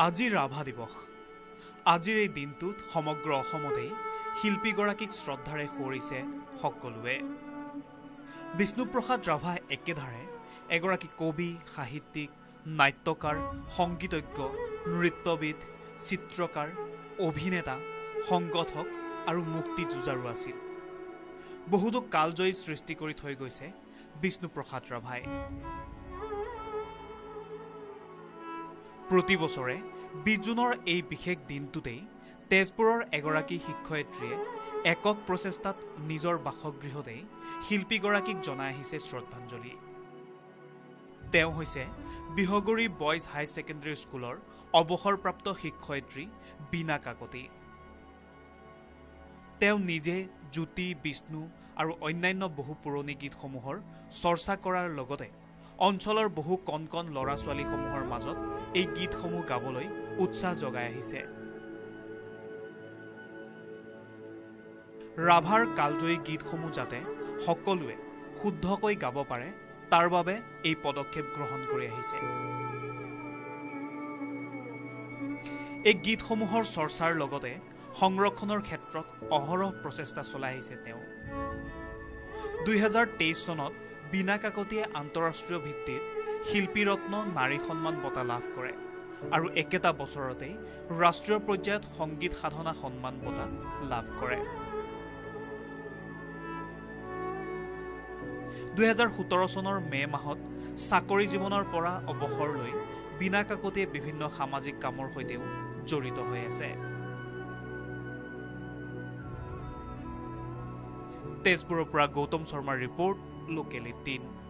আজি ৰাভা দিৱস। আজিৰ এই দিনটোত সমগ্ৰ অসমতেই শিল্পীগৰাকীক শ্ৰদ্ধাৰে সোঁৱৰিছে সকলোৱে। বিষ্ণুপ্ৰসাদ ৰাভা একেধাৰে এগৰাকী কবি সাহিত্যিক নাট্যকাৰ সংগীতজ্ঞ নৃত্যবিদ চিত্ৰকাৰ অভিনেতা সংগঠক আৰু মুক্তি যুঁজাৰু আছিল। বহুতো কালজয়ী সৃষ্টি কৰি থৈ গৈছে বিষ্ণুপ্ৰসাদ ৰাভাই। প্ৰতি বছৰে বিছ জুনৰ এই বিশেষ দিনটোতেই তেজপুৰৰ এগৰাকী শিক্ষয়িত্ৰীয়ে একক প্ৰচেষ্টাত নিজৰ বাসগৃহতেই শিল্পীগৰাকীক জনাই আহিছে শ্ৰদ্ধাঞ্জলি। তেওঁ হৈছে বিহগুৰি বইজ হাই ছেকেণ্ডেৰী স্কুলৰ অৱসৰপ্ৰাপ্ত শিক্ষয়িত্ৰী বীণা কাকতি। তেওঁ নিজে জ্যোতি বিষ্ণু আৰু অন্যান্য বহু পুৰণি গীতসমূহৰ চৰ্চা কৰাৰ লগতে অঞ্চলৰ বহু কণ কণ ল'ৰা ছোৱালীসমূহৰ মাজত এই গীতসমূহ গাবলৈ উৎসাহ জগাই আহিছে। ৰাভাৰ কালজয়ী গীতসমূহ যাতে সকলোৱে শুদ্ধকৈ গাব পাৰে তাৰ বাবে এই পদক্ষেপ গ্ৰহণ কৰি আহিছে। এই গীতসমূহৰ চৰ্চাৰ লগতে সংৰক্ষণৰ ক্ষেত্ৰত অহৰহ প্ৰচেষ্টা চলাই আহিছে তেওঁ। দুহেজাৰ তেইছ চনত বীণা কাকতিয়ে আন্তঃৰাষ্ট্ৰীয় ভিত্তিত শিল্পীৰত্ন নাৰী সন্মান বঁটা লাভ কৰে আৰু একেটা বছৰতেই ৰাষ্ট্ৰীয় পৰ্যায়ত সংগীত সাধনা সন্মান বঁটা লাভ কৰে। দুহেজাৰ সোতৰ চনৰ মে' মাহত চাকৰি জীৱনৰ পৰা অৱসৰ লৈ বীণা কাকতিয়ে বিভিন্ন সামাজিক কামৰ সৈতেও জড়িত হৈ আছে। তেজপুৰৰ পৰা গৌতম শৰ্মাৰ report lo que le temo.